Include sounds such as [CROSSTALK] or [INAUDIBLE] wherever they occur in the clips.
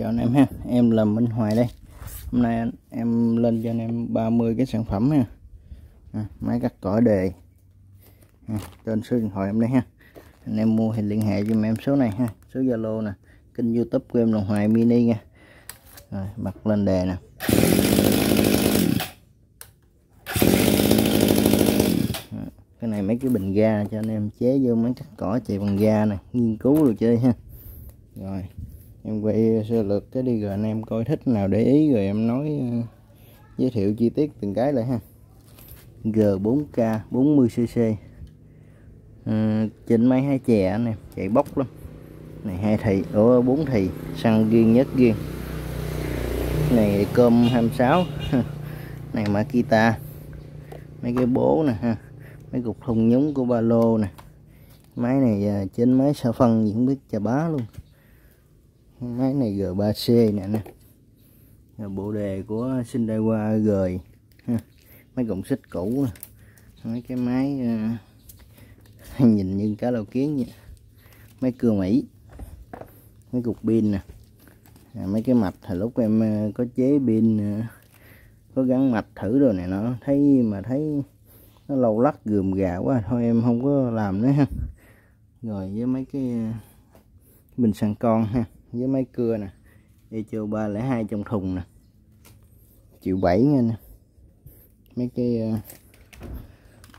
chào anh em ha. Em là Minh Hoài đây. Hôm nay anh, em lên cho anh em 30 cái sản phẩm ha. À, máy cắt cỏ đề. À, tên số điện thoại em đây ha. Anh em mua thì liên hệ cho em số này ha. Số Zalo nè kênh YouTube của em là Hoài Mini nha. Rồi bật lên đề nè. Cái này mấy cái bình ga cho anh em chế vô máy cắt cỏ chạy bằng ga nè. Nghiên cứu rồi chơi ha. Rồi em quay sơ lược cái đi rồi anh em coi thích nào để ý rồi em nói ờ, giới thiệu chi tiết từng cái lại ha. G4K 40cc à, trên máy hai chè anh em chạy bốc lắm. Này hai thì ở bốn thì xăng riêng nhất riêng. Này cơm 26 này Makita mấy cái bố nè ha. Mấy cục thùng nhúng của ba lô nè. Máy này ờ, trên máy xà phân gì không biết chà bá luôn máy này G3C nè nè. Bộ đề của Shindewa gời mấy cọng xích cũ mấy cái máy uh, [LAUGHS] nhìn như cá lau kiến vậy. Máy cưa Mỹ. Mấy cục pin nè. À, mấy cái mạch hồi lúc em uh, có chế pin uh, có gắn mạch thử rồi này nó thấy mà thấy nó lâu lắc gườm gà quá thôi em không có làm nữa ha. Rồi với mấy cái bình xăng con ha với máy cưa nè. Echo 302 trong thùng nè. Triệu bảy nha nè. Mấy cái uh,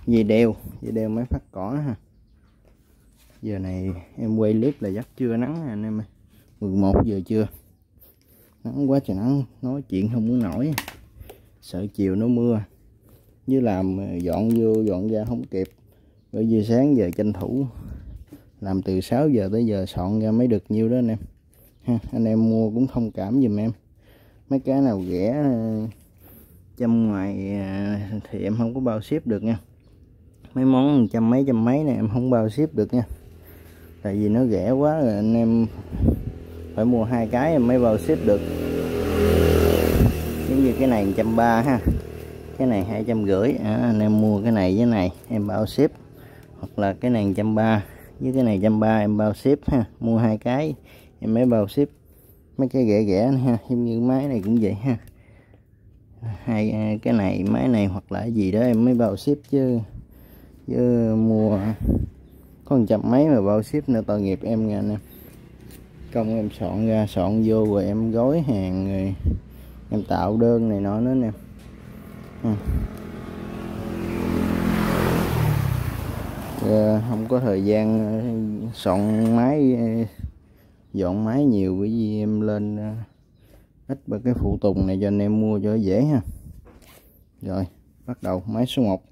dây đeo. Dây đeo máy phát cỏ ha. Giờ này em quay clip là giấc trưa nắng anh em ơi. 11 giờ chưa nắng quá trời nắng nói chuyện không muốn nổi. Sợ chiều nó mưa. Với làm ờ, dọn vô dọn ra không kịp. Bởi vì sáng giờ tranh thủ. Làm từ 6 giờ tới giờ soạn ra mới được nhiêu đó anh em ha, anh em mua cũng thông cảm giùm em. Mấy cái nào rẻ ờ, trăm ngoài ờ, thì em không có bao ship được nha. Mấy món trăm mấy trăm mấy này em không bao ship được nha. Tại vì nó rẻ quá là anh em phải mua hai cái em mới bao ship được. Giống như cái này trăm ba ha. Cái này hai trăm rưỡi à, anh em mua cái này với này em bao ship. Hoặc là cái này trăm ba với cái này trăm ba em bao ship ha mua hai cái em mới bao ship. Mấy cái rẻ ghẻ ha giống như máy này cũng vậy ha. Hai à, cái này máy này hoặc là gì đó em mới bao ship chứ. Chứ mua có một trăm mấy mà bao ship nữa tội nghiệp em nha em, công em soạn ra soạn vô rồi em gói hàng rồi em tạo đơn này nọ nữa nè. À. không có thời gian ờ, soạn máy ờ, dọn máy nhiều bởi vì em lên ờ, ít ba cái phụ tùng này cho anh em mua cho dễ ha. Rồi bắt đầu máy số 1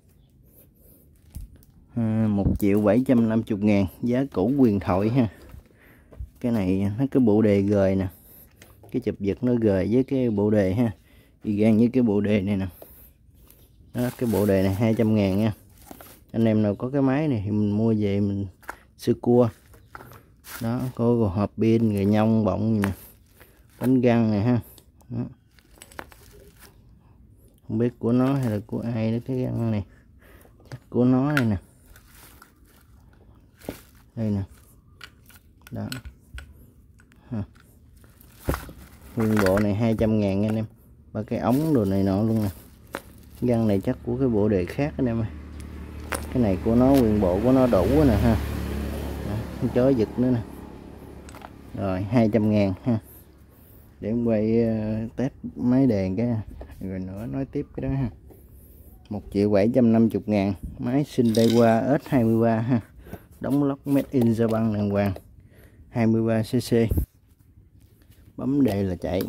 ờ, một triệu bảy trăm năm chục ngàn giá cũ quyền thoại ha. Cái này nó cái bộ đề gời nè. Cái chụp giật nó gời với cái bộ đề ha. Y gan với cái bộ đề này nè. Đó, cái bộ đề này 200 ngàn nha. Anh em nào có cái máy này thì mình mua về mình sơ cua đó, có hộp pin rồi nhông bọng nè. Bánh găng này ha. Đó. không biết của nó hay là của ai đó, cái găng này. Chắc của nó này nè. Đây nè. Đó. Ha. nguyên bộ này 200 ngàn anh em. Ba cái ống đồ này nọ luôn nè. Găng này chắc của cái bộ đề khác anh em ơi. Cái này của nó, nguyên bộ của nó đủ nè ha. Đó, chó giật nữa nè. Rồi 200 ngàn ha. Để em quay uh, test máy đèn cái. Rồi nữa nói tiếp cái đó ha. 1 triệu 750 ngàn máy sinh đây qua S23 ha. Đóng lóc made in Japan đàng hoàng. 23cc bấm đề là chạy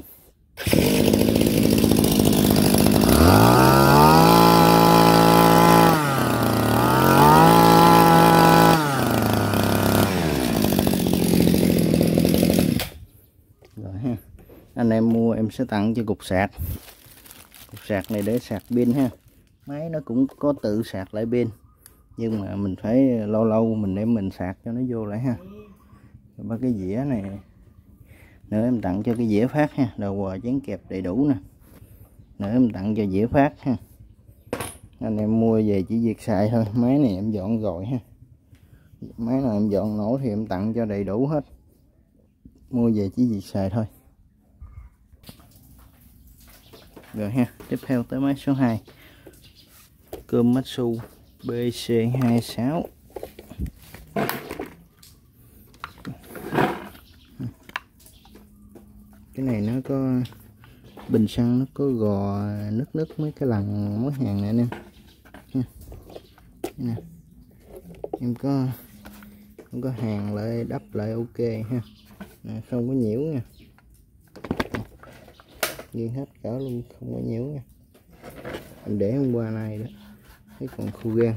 anh em sẽ tặng cho cục sạc. Cục sạc này để sạc pin ha. Máy nó cũng có tự sạc lại pin, nhưng mà mình phải lâu lâu mình đem mình sạc cho nó vô lại ha. Ba cái dĩa này, nữa em tặng cho cái dĩa phát ha đầu quà chén kẹp đầy đủ nè. Nữa em tặng cho dĩa phát ha. Anh em mua về chỉ việc xài thôi, máy này em dọn rồi ha. Máy nào em dọn nổ thì em tặng cho đầy đủ hết. Mua về chỉ việc xài thôi. Rồi ha, tiếp theo tới máy số 2 cơm Matsu BC26 cái này nó có, bình xăng nó có gò nứt nứt mấy cái lần mối hàng này anh em nè. Em có không có hàng lại, đắp lại, ok ha. Không có nhiễu nha viên hết cả luôn, không có nhiễu nha. Em để hôm qua này đó, thấy còn khu gan.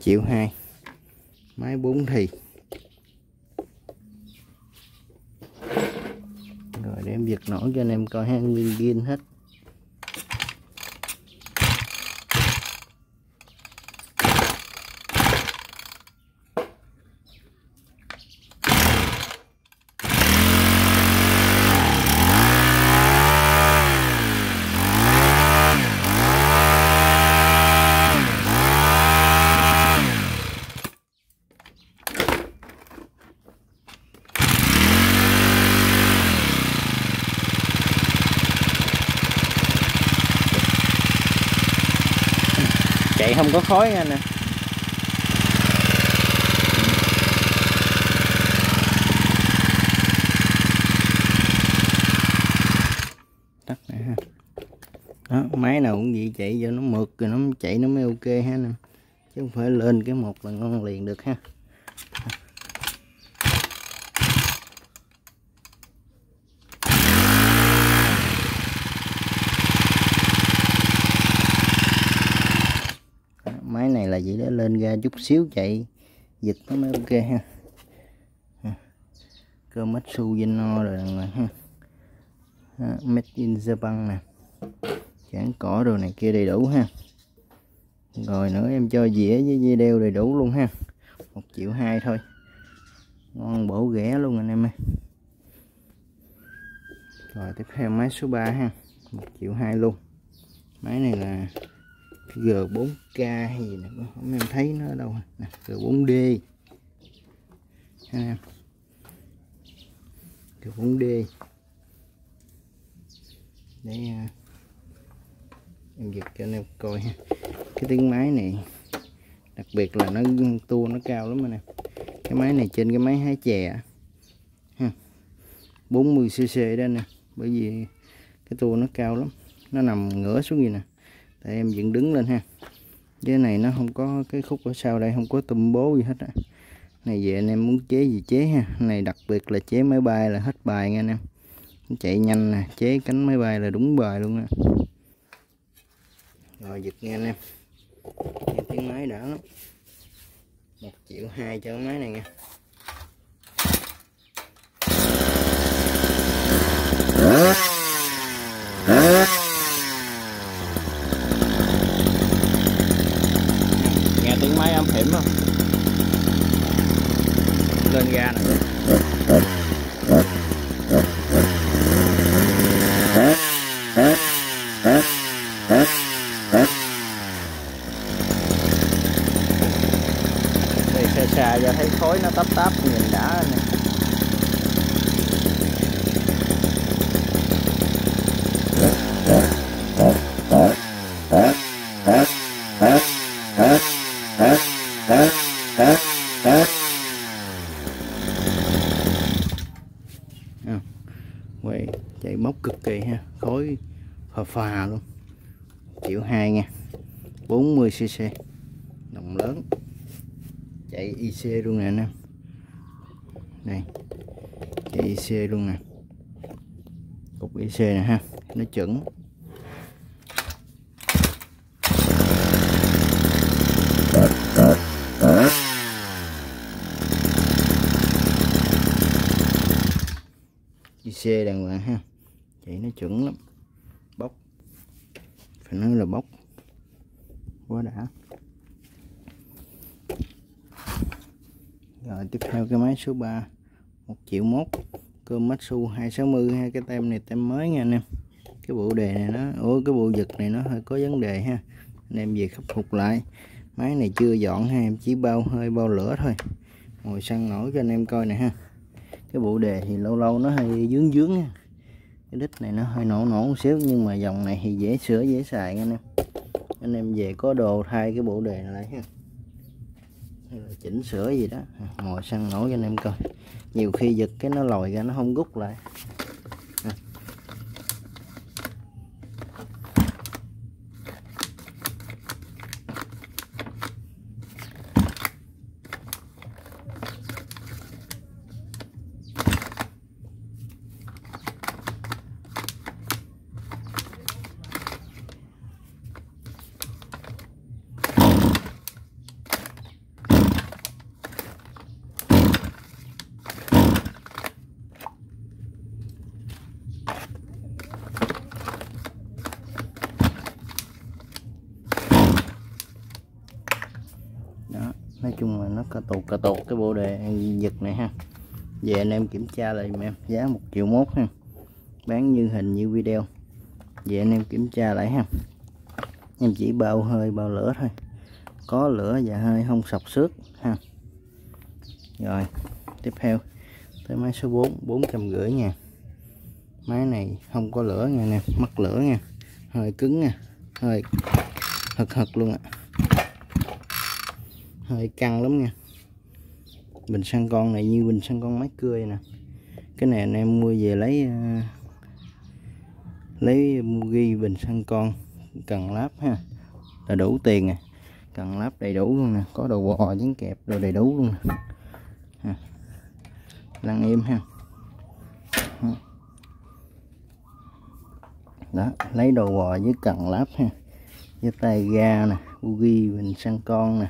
Triệu hai, máy 4 thì. Rồi để em giật nổi cho anh em coi hang nguyên ghiên hết chạy không có khói nha nè. Tắt nè ha. Đó, máy nào cũng vậy, chạy cho nó mượt rồi nó chạy nó mới ok ha nè. Chứ không phải lên cái một là ngon liền được ha máy này là chỉ để lên ra chút xíu chạy dịch nó mới ok ha. Cơ Matsu no rồi này ha. Made in Japan nè. Chán cỏ đồ này kia đầy đủ ha. Rồi nữa em cho dĩa với dây đeo đầy đủ luôn ha. Một triệu hai thôi. Ngon bổ ghẻ luôn anh em ơi. Rồi tiếp theo máy số 3 ha. Một triệu hai luôn. Máy này là G4K hay gì nè không em thấy nó ở đâu à? nè G4D ha em. G4D để uh, em giật cho anh em coi ha. Cái tiếng máy này đặc biệt là nó tua nó cao lắm nè cái máy này trên cái máy hái chè ha. 40 cc đó nè bởi vì cái tua nó cao lắm. Nó nằm ngửa xuống gì nè tại em dựng đứng lên ha. Cái này nó không có cái khúc ở sau đây không có tum bố gì hết á. Này về anh em muốn chế gì chế ha. Này đặc biệt là chế máy bay là hết bài nha anh em. Chạy nhanh nè chế cánh máy bay là đúng bài luôn á, rồi giật nghe anh em. Nghe tiếng máy đã lắm. Một triệu hai cho máy này nha. Nghe tiếng máy âm hiểm không lên ga nè đây xe xa ra thấy khói nó tấp tấp nhìn đã nè À, quay chạy mốc cực kỳ ha khói phà phà luôn triệu hai nha 40 cc đồng lớn. Chạy IC luôn nè anh em. Này chạy IC luôn nè. Cục IC nè ha. Nó chuẩn. IC đàng hoàng ha. Chạy nó chuẩn lắm. Bóc. Phải nói là bóc quá đã. Rồi, tiếp theo cái máy số 3 một triệu mốt. Cơm Matsu 260 hai cái tem này, tem mới nha anh em. Cái bộ đề này nó, ủa, cái bộ giật này nó hơi có vấn đề ha. Anh em về khắc phục lại. Máy này chưa dọn ha, em chỉ bao hơi, bao lửa thôi. Ngồi săn nổi cho anh em coi nè ha. Cái bộ đề thì lâu lâu nó hơi dướng dướng nha. Cái đít này nó hơi nổ nổ một xíu, nhưng mà dòng này thì dễ sửa, dễ xài anh em anh em về có đồ thay cái bộ đề này lại ha. Chỉnh sửa gì đó. Ngồi săn nổi cho anh em coi. Nhiều khi giật cái nó lòi ra nó không rút lại đó nói chung là nó cà tụt cà tụt cái bộ đề giật này ha. Về anh em kiểm tra lại em, giá một triệu mốt ha. Bán như hình như video. Về anh em kiểm tra lại ha. Em chỉ bao hơi, bao lửa thôi. Có lửa và hơi không sọc xước ha. Rồi, tiếp theo. Tới máy số 4 450 nha. Máy này không có lửa nha nè mất lửa nha. Hơi cứng nha, hơi hực hực luôn ạ hơi căng lắm nha. Bình xăng con này như bình xăng con máy cưa nè. Cái này anh em mua về lấy uh, lấy ghi bình xăng con. Cần lắp ha. Là đủ tiền nè. Cần lắp đầy đủ luôn nè. Có đồ bò trứng kẹp đồ đầy đủ luôn nè. Ha. lăn im ha. Đó lấy đồ bò với cần lắp ha. Với tay ga nè ghi bình xăng con nè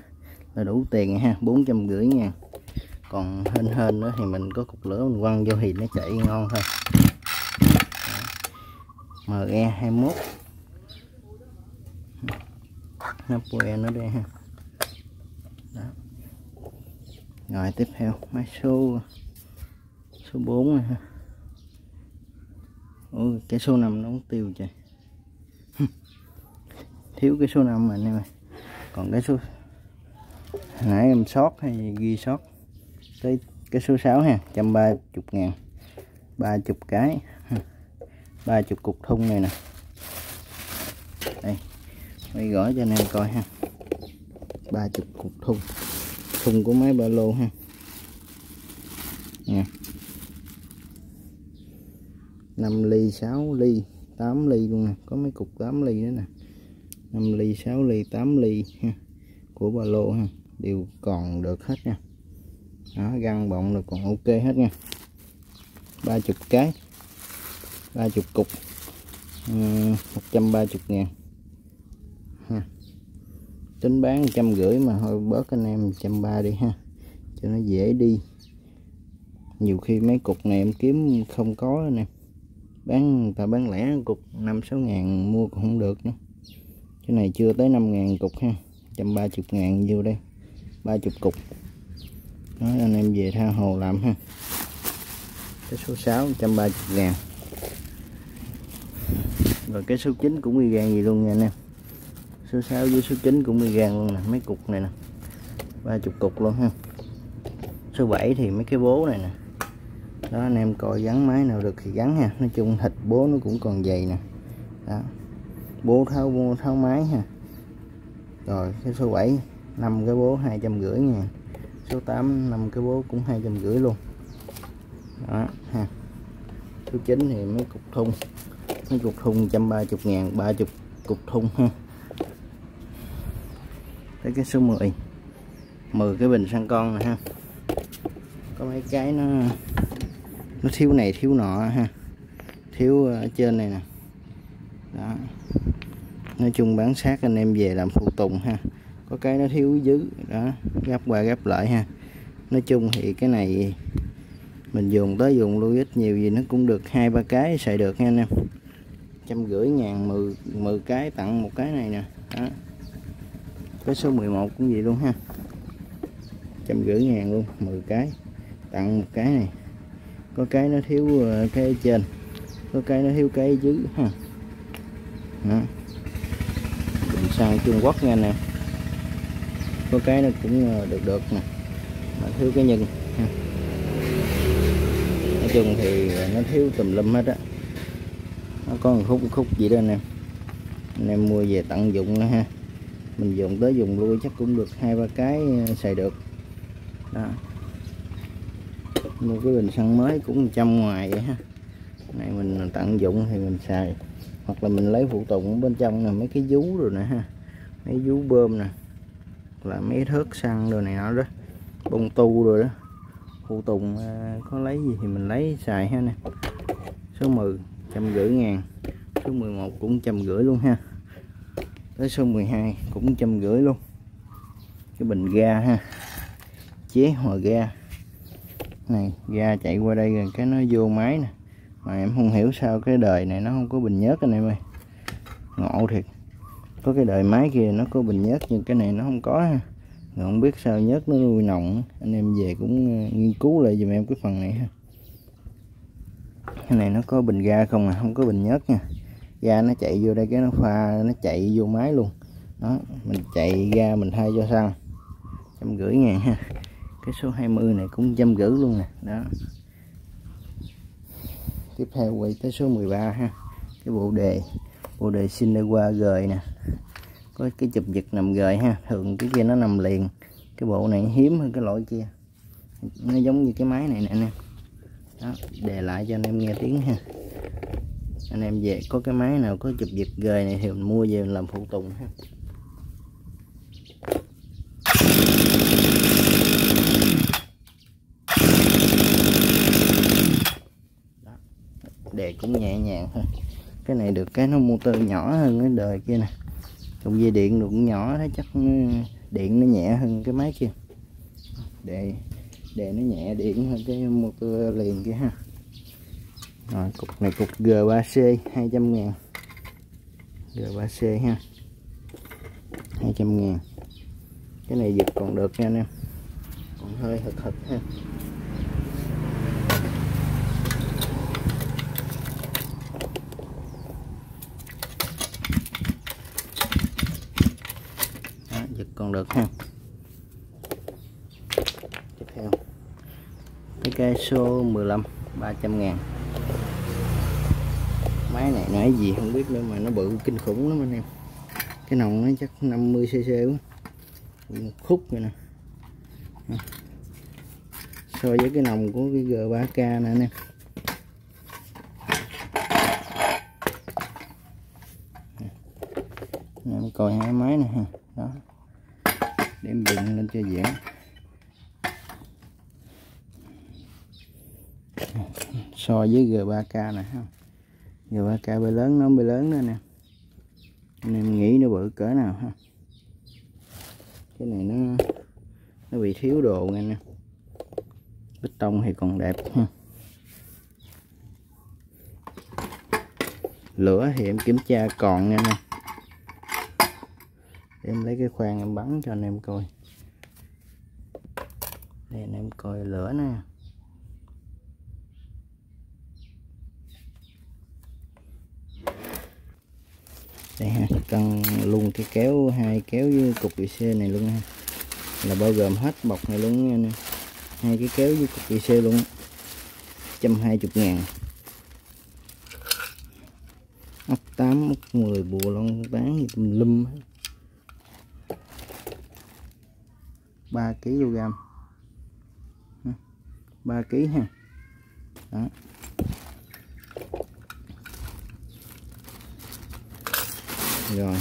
là đủ tiền ha bốn trăm rưỡi ngàn còn hên hên nữa thì mình có cục lửa mình quăng vô thì nó chạy ngon thôi. ME 21 nắp que nó đây ha. Đó. rồi tiếp theo máy số số 4 này ha. Ủa, cái số 5 nó tiêu trời. [LAUGHS] Thiếu cái số 5 mà anh em ơi. Còn cái số nãy em sót hay ghi sót? Tới cái số 6 ha 130 ngàn. 30 cái. 30 cục thun này nè. Đây quay gõ cho anh em coi ha. 30 cục thun. Thun của máy ba lô ha. Nè 5 ly 6 ly 8 ly luôn nè. Có mấy cục 8 ly nữa nè. 5 ly 6 ly 8 ly ha của ba lô ha. Đều còn được hết nha. Đó, găng bọng là còn ok hết nha. 30 cái. 30 cục. Ờ, một trăm ba chục ngàn. Ha. tính bán 150 mà thôi bớt anh em 130 đi ha. Cho nó dễ đi. Nhiều khi mấy cục này em kiếm không có nè. Bán người ta bán lẻ cục 5 6 ngàn mua cũng không được nữa. Cái này chưa tới năm ngàn cục ha. 130 ngàn vô đây. 30 cục. Đó anh em về tha hồ làm ha. Cái số 6 130 ngàn. Rồi cái số 9 cũng y gan gì luôn nha anh em. Số 6 với số 9 cũng y gan luôn nè, mấy cục này nè. 30 cục luôn ha. Số 7 thì mấy cái bố này nè. Đó, anh em coi gắn máy nào được thì gắn ha. Nói chung thịt bố nó cũng còn dày nè. Đó. Bố tháo bố tháo máy ha rồi, cái số 7 5 cái bố, hai trăm rưỡi ngàn số 8 5 cái bố cũng hai trăm rưỡi luôn. Đó, ha. Số 9 thì mấy cục thun, mấy cục thun 130 ngàn 30 cục thun, ha. Tới cái số 10 10 cái bình xăng con này ha. Có mấy cái nó nó thiếu này, thiếu nọ, ha. Thiếu ở trên này nè. Đó nói chung bán sát anh em về làm phụ tùng ha. Có cái nó thiếu dứ đó, gấp qua gấp lại ha. Nói chung thì cái này mình dùng tới dùng lưu ít nhiều gì nó cũng được, hai ba cái xài được nha anh em. Trăm rưỡi ngàn, mười mười cái tặng một cái này nè, đó. Cái số 11 cũng vậy luôn ha. Trăm rưỡi ngàn luôn 10 cái, tặng một cái này. Có cái nó thiếu ờ, cái trên, có cái nó thiếu cái dưới ha. Đó sàn Trung Quốc nha nè. Có cái nó cũng ờ, được được nè. Mà thiếu cái nhân ha. nói chung thì ờ, nó thiếu tùm lum hết á. Nó có một khúc một khúc gì đó nè, anh em mua về tận dụng nữa ha. Mình dùng tới dùng lui chắc cũng được hai ba cái ờ, xài được. Đó. Mua cái bình xăng mới cũng trăm ngoài vậy ha. Này mình tận dụng thì mình xài hoặc là mình lấy phụ tùng bên trong là mấy cái vú rồi nè ha. Mấy vú bơm nè. Là mấy thớt xăng rồi này nọ đó. Bông tu rồi đó. Phụ tùng à, có lấy gì thì mình lấy xài ha nè. Số 10 trăm rưỡi ngàn. Số 11 cũng trăm rưỡi luôn ha. Tới số 12 cũng trăm rưỡi luôn. Cái bình ga ha. Chế hòa ga. Này, ga chạy qua đây rồi, cái nó vô máy nè mà em không hiểu sao cái đời này nó không có bình nhớt anh em ơi. Ngộ thiệt. Có cái đời máy kia nó có bình nhớt, nhưng cái này nó không có ha. Rồi không biết sao nhớt nó nuôi nồng anh em về cũng ờ, nghiên cứu lại giùm em cái phần này ha. Cái này nó có bình ga không à? Không có bình nhớt nha. Ga nó chạy vô đây cái nó pha, nó chạy vô máy luôn. Đó, mình chạy ga mình thay cho xăng. Trăm rưỡi ngàn ha. Cái số 20 này cũng trăm rưỡi luôn nè. Đó tiếp theo quay tới số 13 ha. Cái bộ đề bộ đề xin qua gời nè. Có cái chụp giật nằm gời ha. Thường cái kia nó nằm liền. Cái bộ này hiếm hơn cái loại kia. Nó giống như cái máy này nè, anh em. Đó đề lại cho anh em nghe tiếng ha. Anh em về, có cái máy nào có chụp giật gời này thì mình mua về làm phụ tùng ha. Cũng nhẹ nhàng thôi. Cái này được cái nó motor nhỏ hơn cái đời kia nè. Còn dây điện cũng nhỏ thấy chắc ừ, điện nó nhẹ hơn cái máy kia. Để để nó nhẹ điện hơn cái motor liền kia ha. Rồi, cục này cục G3C 200 ngàn. G3C ha. 200 ngàn. Cái này giật còn được nha anh em. Còn hơi thật thật ha Đó, giật còn được ha. Tiếp theo. Cái cây số 15 300 ngàn. Máy này nói gì không biết nữa mà nó bự kinh khủng lắm anh em. Cái nòng nó chắc 50 cc quá. Một khúc vậy nè. So với cái nòng của cái G3K nè anh em. Em coi hai máy nè ha. Đó để em dựng lên cho dễ. So với G3K nè không G3K bê lớn, nó bê lớn nữa nè. Anh em nghĩ nó bự cỡ nào, ha. Cái này nó nó bị thiếu đồ nha nè. Bích tông thì còn đẹp, ha. Lửa thì em kiểm tra còn nha nè em lấy cái khoan em bắn cho anh em coi. Đây, anh em coi lửa nè. Đây ha, cần luôn cái kéo, hai kéo với cục VC này luôn ha. Là bao gồm hết bọc này luôn nha nè hai cái kéo với cục VC luôn. Trăm hai chục ngàn. Ốc 8 ốc 10 bùa lon bán gì tùm lum 3 kg. 3 kg ha. Đó. Rồi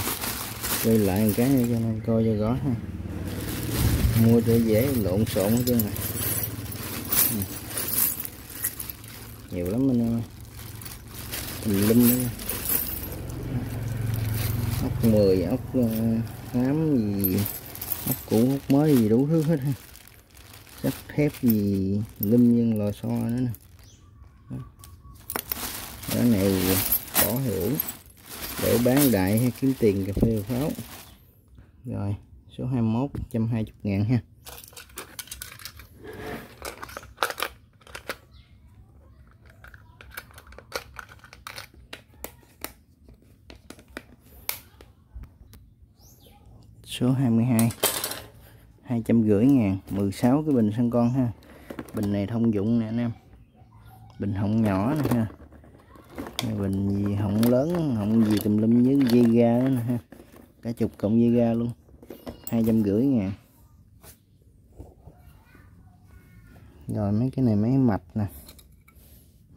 quay lại một cái cho nên coi cho rõ ha. Mua cho dễ, lộn xộn hết trơn này nhiều lắm anh em mình lum nữa. Ốc 10 ốc ờ, tám gì? Hút cũ hút mới gì đủ thứ hết ha. Sắt thép gì, lum nhân lò xo nữa nè. Cái này bỏ hiểu để bán đại hay kiếm tiền cà phê pháo. Rồi, số 21 120 ngàn ha. Số 22 250 ngàn 16 cái bình xăng con ha. Bình này thông dụng nè anh em. Bình họng nhỏ nè ha. Bình gì họng lớn họng gì tùm lum với dây ga nữa nè ha. Cả chục cộng dây ga luôn. hai trăm rưỡi ngàn. Rồi mấy cái này mấy mạch nè.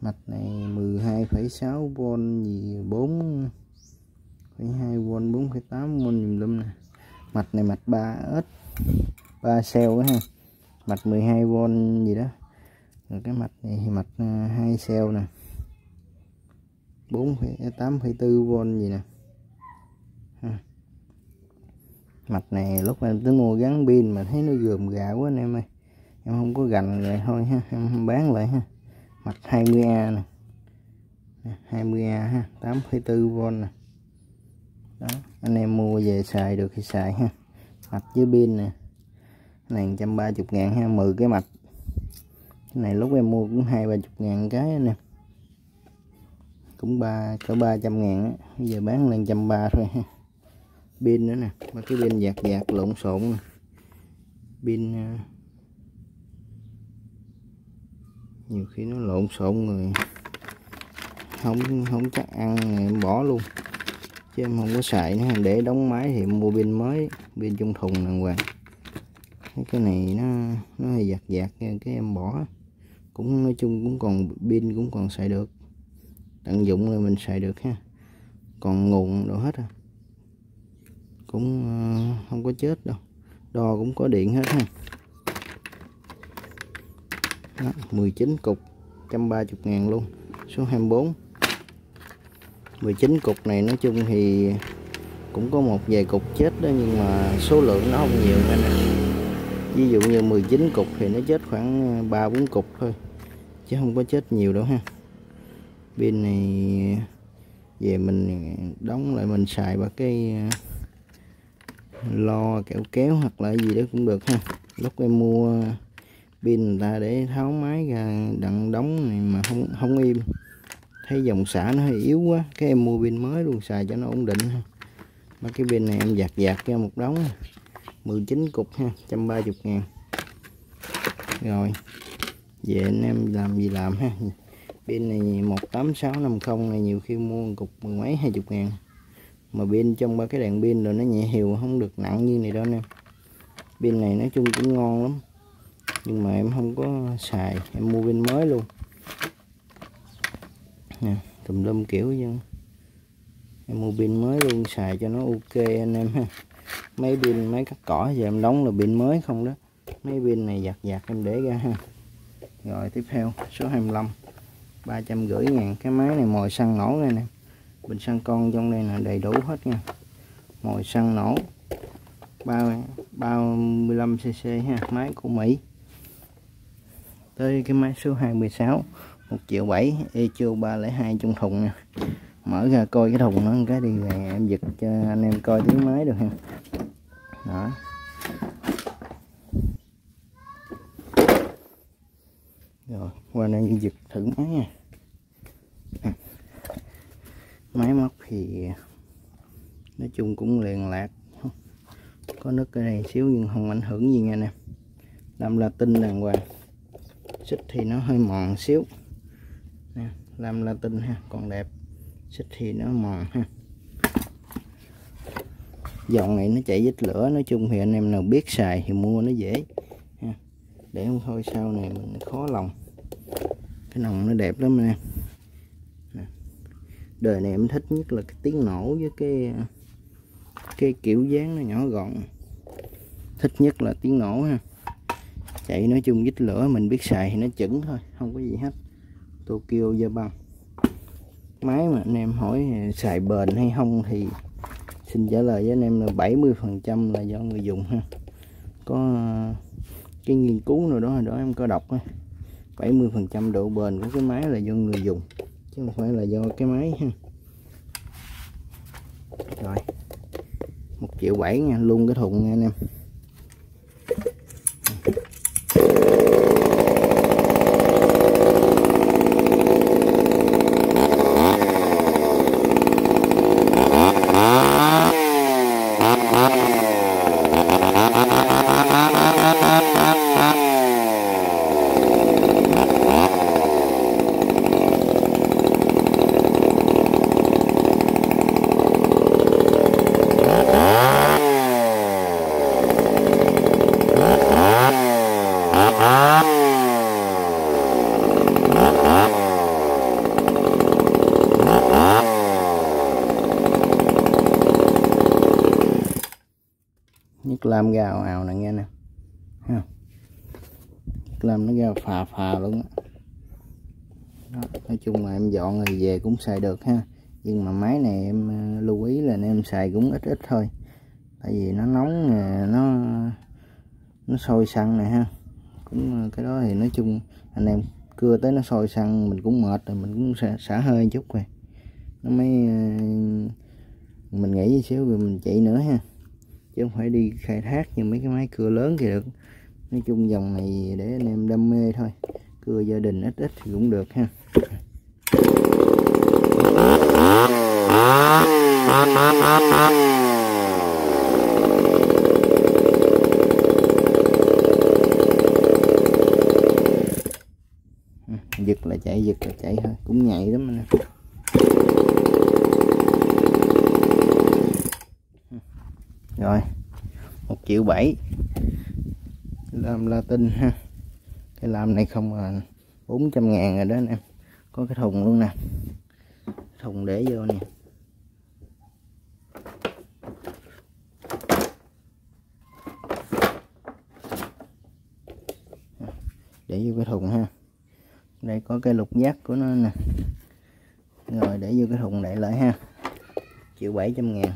Mạch này 12,6V gì 4 2V 4,8V dùm lum nè. Mạch này mạch 3S 3 cell đó ha. Mạch 12V gì đó. Rồi cái mạch này thì mạch 2 cell nè. 4,8,4V à, gì nè. Ha. mạch này lúc em tới mua gắn pin mà thấy nó gườm gà quá anh em ơi. Em không có gành lại thôi ha em bán lại ha. Mạch 20A nè. 20A ha 8,4V nè. Đó anh em mua về xài được thì xài ha mạch với pin nè. Này 130 ngàn ha 10 cái mạch. Cái này lúc em mua cũng hai ba chục ngàn cái nè, cũng ba cỡ ba trăm ngàn á. Bây giờ bán lên trăm ba thôi ha. Pin nữa nè mấy cái pin giặt giặt lộn xộn nè. Pin ờ, nhiều khi nó lộn xộn rồi. Không không chắc ăn em bỏ luôn chứ em không có xài nữa. Để đóng máy thì mua pin mới pin trong thùng đàng hoàng. Cái này nó nó hơi giặt giặt cái em bỏ. Cũng nói chung cũng còn pin cũng còn xài được. Tận dụng là mình xài được ha. Còn nguồn đồ hết à? Cũng ờ, không có chết đâu. Đo cũng có điện hết ha. Đó, 19 cục 130 ngàn luôn. Số 24 19 cục này nói chung thì cũng có một vài cục chết đó, nhưng mà số lượng nó không nhiều nên ví dụ như 19 cục thì nó chết khoảng ờ, 3 4 cục thôi, chứ không có chết nhiều đâu ha. Pin này về mình đóng lại mình xài vào cái ờ, lo kẹo kéo hoặc là gì đó cũng được ha. Lúc em mua pin người ta để tháo máy ra đặng đóng này mà không không im thấy dòng xả nó hơi yếu quá, cái em mua pin mới luôn, xài cho nó ổn định ha. Mấy cái pin này em giặt giặt ra một đống 19 cục ha 130 ngàn. Rồi, về anh em làm gì làm ha. Pin này 18650 này nhiều khi mua một cục mười mấy, hai chục ngàn. Mà pin trong ba cái đèn pin rồi nó nhẹ hiều không được nặng như này đâu anh em. pin này nói chung cũng ngon lắm. Nhưng mà em không có xài, em mua pin mới luôn nè tùm lum kiểu dân em mua pin mới luôn xài cho nó ok anh em ha. Mấy pin mấy cắt cỏ giờ em đóng là pin mới không đó. Mấy pin này giặt giặt em để ra ha. Rồi tiếp theo số 25 350 ngàn. Cái máy này mồi xăng nổ này nè. Bình xăng con trong đây là đầy đủ hết nha. Mồi xăng nổ. 3, 35cc ha máy của Mỹ. Tới cái máy số 26 1 triệu 7 Echo 302 trong thùng nè mở ra coi cái thùng nó cái đi về em giật cho anh em coi tiếng máy được ha đó. Rồi, qua đây giật thử máy nha. À. Máy móc thì nói chung cũng liền lạc. Có nước ở đây xíu nhưng không ảnh hưởng gì nha nè làm là tinh đàng hoàng. Xích thì nó hơi mòn xíu nè, làm là tinh ha còn đẹp. Xích thì nó mòn ha. Dòng này nó chạy dít lửa nói chung thì anh em nào biết xài thì mua nó dễ ha. để không thôi sau này mình khó lòng. Cái nòng nó đẹp lắm nè. Đời này em thích nhất là cái tiếng nổ với cái cái kiểu dáng nó nhỏ gọn. Thích nhất là tiếng nổ ha. Chạy nói chung dít lửa mình biết xài thì nó chuẩn thôi không có gì hết. Tokyo Japan. Máy mà anh em hỏi xài bền hay không thì xin trả lời với anh em là 70 phần trăm là do người dùng ha. Có ờ, cái nghiên cứu nào đó đó em có đọc 70 phần trăm độ bền của cái máy là do người dùng, chứ không phải là do cái máy ha. Rồi, một triệu bảy nha, luôn cái thùng nha anh em. Clam ra ào ào nè nghe nè. Ha clam nó ra phà phà luôn á. Đó, nói chung là em dọn rồi về cũng xài được ha. Nhưng mà máy này em ờ, lưu ý là em xài cũng ít ít thôi. Tại vì nó nóng nó nó sôi xăng này ha. Cũng ờ, cái đó thì nói chung anh em cưa tới nó sôi xăng mình cũng mệt rồi mình cũng sẽ xả hơi chút rồi. Nó mới ờ, mình nghĩ xíu rồi mình chạy nữa ha chứ không phải đi khai thác như mấy cái máy cưa lớn thì được. Nói chung dòng này để anh em đam mê thôi. Cưa gia đình ít ít thì cũng được ha. Ừ, giật là chạy, giật là chạy thôi. Cũng nhạy lắm anh em một triệu bảy làm latin ha. Cái làm này không là 400 ngàn rồi đó anh em. Có cái thùng luôn nè. Thùng để vô nè. Để vô cái thùng ha. Đây có cái lục giác của nó nè. Rồi để vô cái thùng để lại ha. Triệu bảy trăm ngàn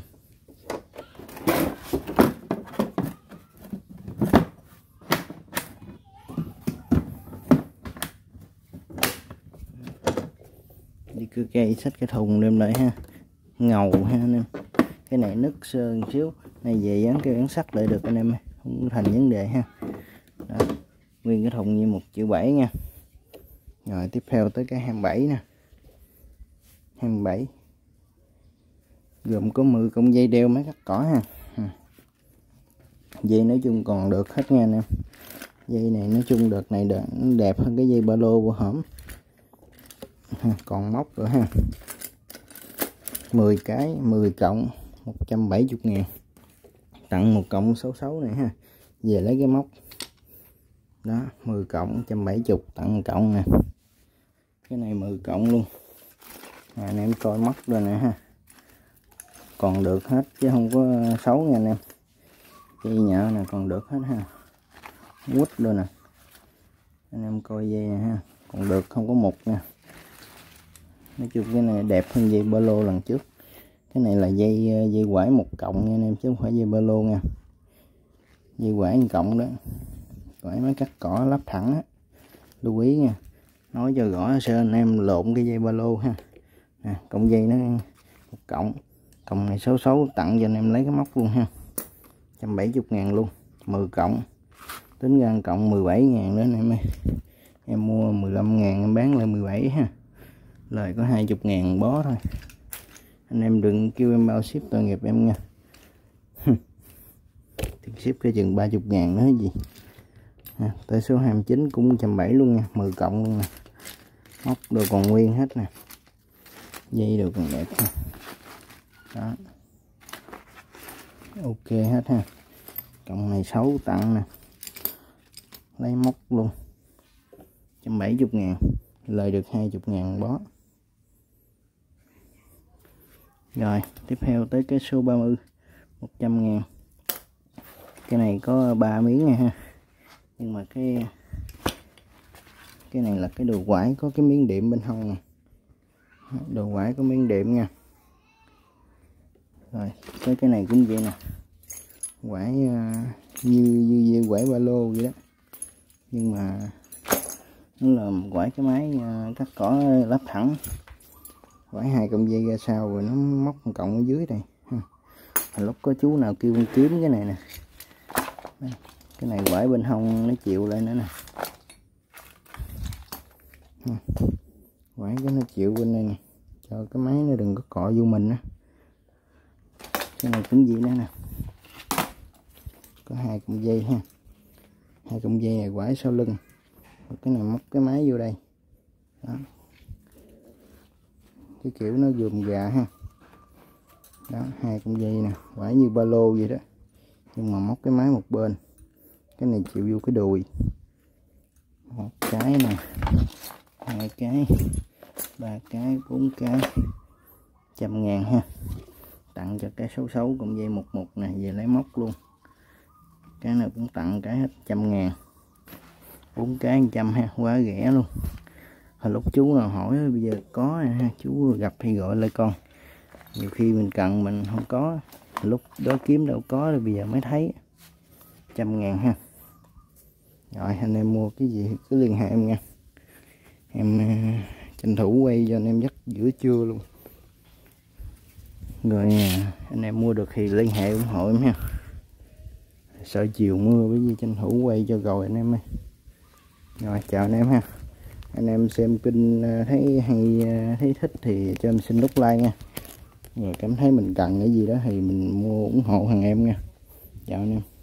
đi cưa cây xách cái thùng đem lại ha. Ngầu ha anh em. Cái này nứt sơn xíu. Này về dán cái gắn sắt lại được anh em không thành vấn đề ha. Đó. nguyên cái thùng như một triệu bảy nha. Rồi tiếp theo tới cái 27 nè. 27 gồm có 10 công dây đeo máy cắt cỏ ha. Ừ. Dây nói chung còn được hết nha anh em. Dây này nói chung đợt này đẹp, đẹp hơn cái dây ba lô của hổm còn móc nữa ha. 10 cái 10 cộng 170 ngàn. Tặng một cộng 66 này ha. Về lấy cái móc. Đó 10 cộng 170 tặng một cộng nè. Cái này 10 cộng luôn. À, anh em coi móc rồi nè ha. Còn được hết chứ không có xấu nha anh em. Dây nhợ nè còn được hết ha. Quýt luôn nè. Anh em coi dây nè ha. Còn được không có mục nha nói chung cái này đẹp hơn dây ba lô lần trước. Cái này là dây ờ, dây quải một cộng nha anh em chứ không phải dây ba lô nha. Dây quải một cộng đó. Quải mới cắt cỏ lắp thẳng á. Lưu ý nha. Nói cho rõ sơ anh em lộn cái dây ba lô ha. À, cộng dây nó một cộng. Cộng này xấu xấu tặng cho anh em lấy cái móc luôn ha. 170 ngàn luôn. 10 cộng. Tính ra cộng 17 ngàn nữa anh em ơi. Em mua 15 ngàn em bán lại 17 ha lời có 20 ngàn bó thôi. Anh em đừng kêu em bao ship tội nghiệp em nha. [LAUGHS] Tiền ship cái chừng 30 ngàn nữa gì? À, tới số 29 cũng 170 luôn nha 10 cộng luôn nè. Móc đồ còn nguyên hết nè. Dây đồ còn đẹp nè. Đó. Ok hết ha. Cộng này 6 tặng nè. Lấy móc luôn. 170 ngàn. Lời được 20 ngàn bó rồi tiếp theo tới cái số 30 100 ngàn. Cái này có 3 miếng nha ha. Nhưng mà cái cái này là cái đồ quải có cái miếng điểm bên hông nè. Đồ quải có miếng điểm nha. Rồi cái cái này cũng vậy nè. Quải à, như như, như quải ba lô vậy đó. Nhưng mà nó là quải cái máy à, cắt cỏ lắp thẳng quải hai cọng dây ra sau rồi nó móc một cộng ở dưới đây. Lúc có chú nào kêu kiếm cái này nè. Cái này quải bên hông nó chịu lên nữa nè. Quải cái nó chịu bên đây nè. Cho cái máy nó đừng có cọ vô mình á. Cái này cũng gì nữa nè. Có hai cọng dây ha. Hai cọng dây này quải sau lưng. Cái này móc cái máy vô đây. Đó cái kiểu nó dùm gà ha. Đó, hai con dây nè, quả như ba lô vậy đó. Nhưng mà móc cái máy một bên. Cái này chịu vô cái đùi. Một cái nè, hai cái, ba cái, bốn cái, trăm ngàn ha. Tặng cho cái số xấu cũng dây một một nè, về lấy móc luôn. Cái nào cũng tặng cái hết, trăm ngàn. Bốn cái trăm ha, quá rẻ luôn hồi lúc chú nào hỏi, bây giờ có ha? Chú gặp hay gọi lại con. Nhiều khi mình cần mình không có. Lúc đó kiếm đâu có rồi bây giờ mới thấy. Trăm ngàn ha. Rồi, anh em mua cái gì cứ liên hệ em nha. Em ờ, tranh thủ quay cho anh em dắt giữa trưa luôn. Rồi ờ, anh em mua được thì liên hệ ủng hộ em ha. Sợ chiều mưa bởi vì tranh thủ quay cho rồi anh em ơi rồi, chào anh em ha anh em xem kênh à, thấy hay à, thấy thích thì cho em xin nút like nha. Rồi cảm thấy mình cần cái gì đó thì mình mua ủng hộ thằng em nha. Chào anh em.